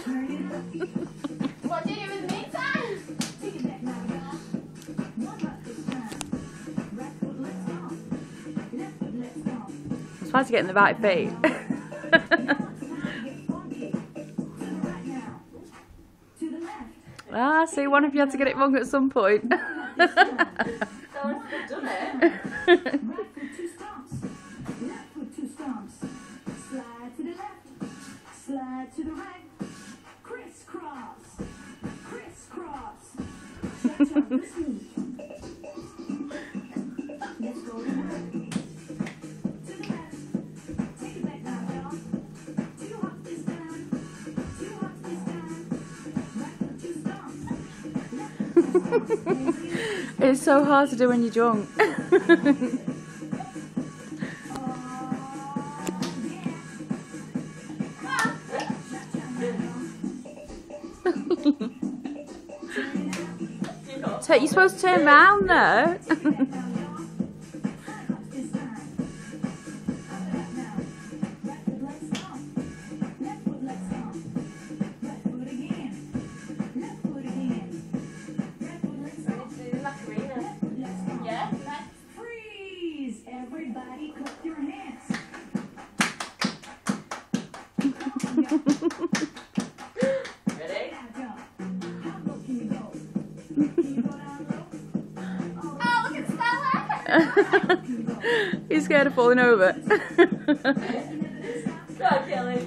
what did with me? It's hard to get in the right beat. ah, see, one of you had to get it wrong at some point. slide to the right. it's so hard to do when you're drunk. So you're supposed to turn around, though. He's scared of falling over. Go on, Kelly.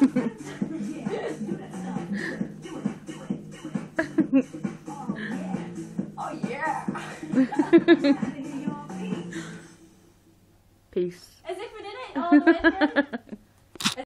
oh yeah. Oh, Peace. As if we did it all the way